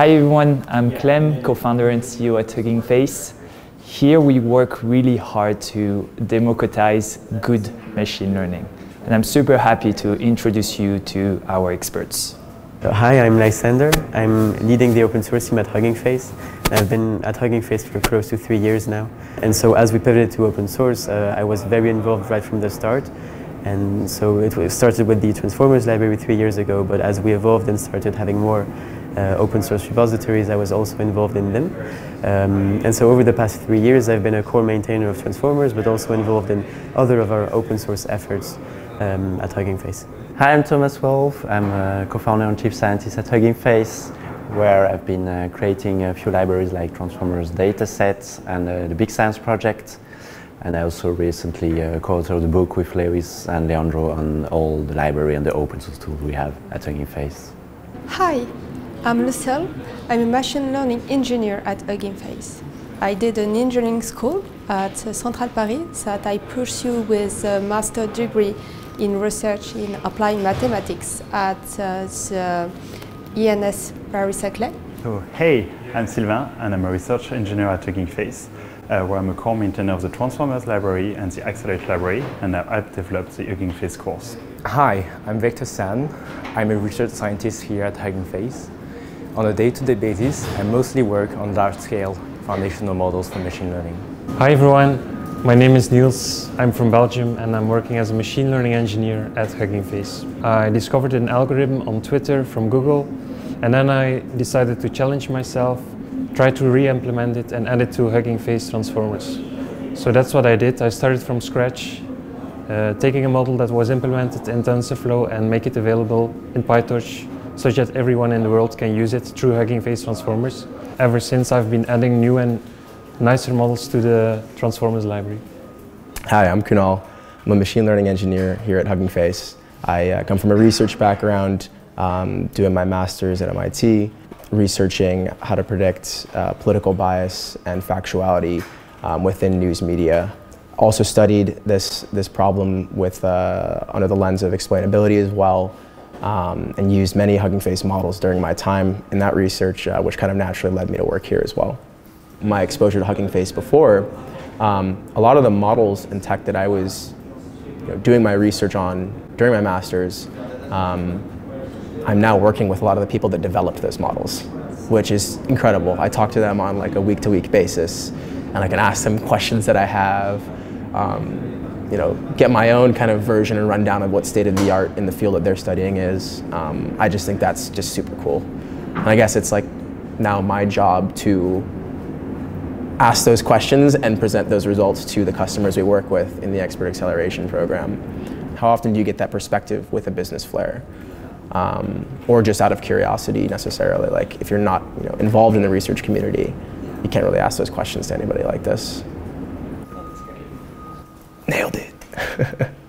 Hi everyone, I'm Clem, co-founder and CEO at Hugging Face. Here we work really hard to democratize good machine learning. And I'm super happy to introduce you to our experts. Hi, I'm Lysandre. I'm leading the open source team at Hugging Face. I've been at Hugging Face for close to three years now. And so as we pivoted to open source, uh, I was very involved right from the start. And so it started with the Transformers library three years ago, but as we evolved and started having more uh, open source repositories, I was also involved in them. Um, and so over the past three years, I've been a core maintainer of Transformers, but also involved in other of our open source efforts um, at Hugging Face. Hi, I'm Thomas Wolf. I'm a co-founder and chief scientist at Hugging Face, where I've been uh, creating a few libraries like Transformers datasets and uh, the Big Science Project. And I also recently uh, co-authored the book with Lewis and Leandro on all the library and the open source tools we have at Hugging Face. Hi, I'm Lucile. I'm a machine learning engineer at Hugging Face. I did an engineering school at Centrale Paris that I pursue with a master degree in research in applied mathematics at uh, the ENS Paris-Saclay. Oh, hey, I'm Sylvain and I'm a research engineer at Hugging Face, uh, where I'm a core maintainer of the Transformers library and the Accelerate library, and I've developed the Hugging Face course. Hi, I'm Victor Sanh. I'm a research scientist here at Hugging Face. On a day-to-day -day basis, I mostly work on large-scale foundational models for machine learning. Hi everyone, my name is Niels. I'm from Belgium and I'm working as a machine learning engineer at Hugging Face. I discovered an algorithm on Twitter from Google and then I decided to challenge myself, try to re-implement it and add it to Hugging Face transformers. So that's what I did. I started from scratch, uh, taking a model that was implemented in TensorFlow and make it available in PyTorch such that everyone in the world can use it through Hugging Face Transformers. Ever since I've been adding new and nicer models to the Transformers library. Hi, I'm Kunal. I'm a machine learning engineer here at Hugging Face. I uh, come from a research background, um, doing my master's at MIT, researching how to predict uh, political bias and factuality um, within news media. Also studied this, this problem with, uh, under the lens of explainability as well, um, and used many Hugging Face models during my time in that research, uh, which kind of naturally led me to work here as well. My exposure to Hugging Face before, um, a lot of the models and tech that I was you know, doing my research on during my master's, um, I'm now working with a lot of the people that developed those models, which is incredible. I talk to them on like a week-to-week -week basis, and I can ask them questions that I have. Um, you know, get my own kind of version and rundown of what state of the art in the field that they're studying is. Um, I just think that's just super cool. And I guess it's like now my job to ask those questions and present those results to the customers we work with in the Expert Acceleration Program. How often do you get that perspective with a business flair? Um, or just out of curiosity necessarily. Like if you're not you know, involved in the research community, you can't really ask those questions to anybody like this. Nailed it.